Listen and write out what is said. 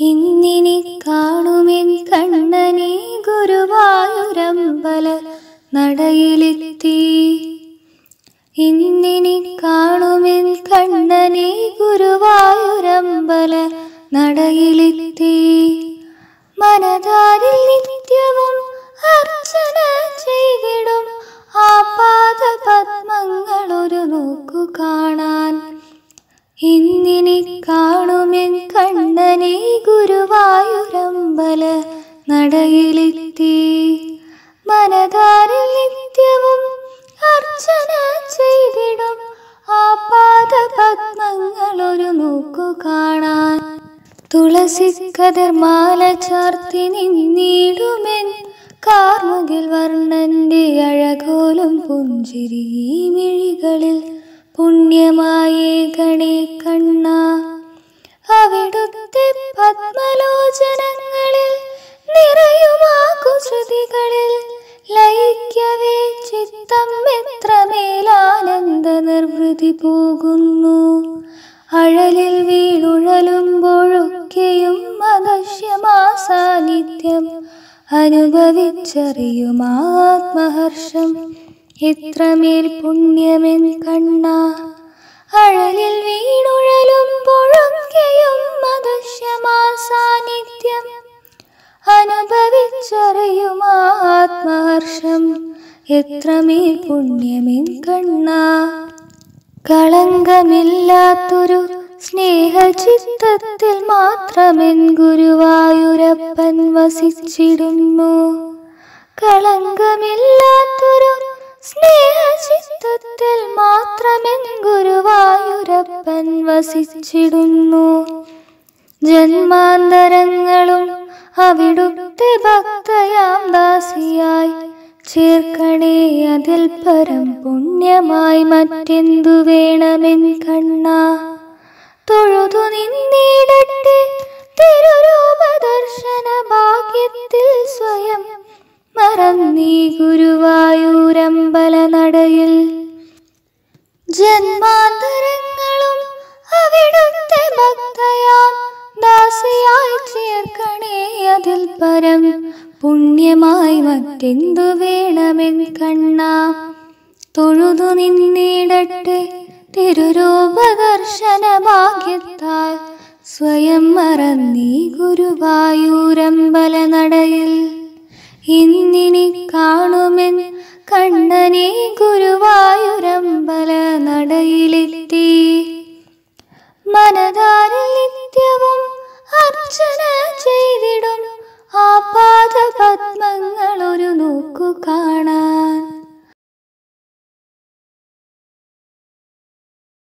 ഇന്നിനി കാണുമെൻ കണ്ണനെ ഗുരുവായൂരമ്പല നടയിലെത്തി. ഇന്നിനി കാണുമെൻ കണ്ണനെ ഗുരുവായൂരമ്പല നടയിലെത്തി. മനതാരിൽ നിത്യവും അർച്ചന ചെയ്തിടും ആ പാദ പത്മങ്ങളൊരു നോക്കു കാണാൻ. ഇന്നിനി കാണുമെൻ കണ്ണനെ ഗുരുവായൂരമ്പല നടയിലെത്തി. മനതാരിൽ നിത്യവും അർച്ചന ചെയ്തിടും. ആ പാദ പത്മങ്ങളൊരു നോക്കു കാണാൻ. തുളസി കതിർമാല ചാർത്തി നിന്നിടുമെൻ. കാർമുകിൽ വർണന്റെ അഴകോലും പുഞ്ചിരി മിഴികളിൽ. പുണ്യമായേ ഗണേ കണ്ണ പത്മലോചനങ്ങളിൽ നിറയുമാക്കു ശ്രുതികളിൽ ലയിക്കവേ ചിത്തം എത്രമേലാനന്ദ നിർവൃതി പോകുന്നു. അഴലിൽ വീണുഴലുമ്പോഴൊക്കെയും അദശ്യമാ സാന്നിധ്യം അനുഭവിച്ചറിയുമാത്മഹർഷം ഇത്രമേൽ പുണ്യമെൻ കണ്ണ അഴലിൽ വീണുഴലുമ്പോഴൊക്കെയും ആത്മഹർഷം എത്രമേ പുണ്യമെൻ കണ്ണ? കളങ്കമില്ലാത്തൊരു സ്നേഹചിത്തത്തിൽ മാത്രമെൻ ഗുരുവായൂരപ്പൻ വസിച്ചിടുന്നു. കളങ്കമില്ലാത്തൊരു സ്നേഹചിത്തത്തിൽ മാത്രമെൻ ഗുരുവായൂരപ്പൻ വസിച്ചിടുന്നു. ജന്മാന്തരങ്ങളും ചേർക്കണേ അതിൽ പരം പുണ്യമായി മറ്റെന്തു വേണമെൻ കണ്ണ? തൊഴുതു നിന്നിടട്ടെ തിരുരൂപ ദർശന ഭാഗ്യത്തിൽ സ്വയം. മറന്നീ ഗുരുവായൂരമ്പല നടയിൽ അതിൽ പരം പുണ്യമായി മറ്റെന്തു വേണമെൻ കണ്ണ? തൊഴുതു നിന്നിടട്ടെ തിരുരൂപകർശന ഭാഗ്യത്താൽ സ്വയം മറന്നീ ഗുരുവായൂരമ്പല നടയിൽ ഇന്നിനി കാണുമെൻ കണ്ണനെ ഗുരുവായൂരമ്പല നടയിലെത്തി മനതാരിൽ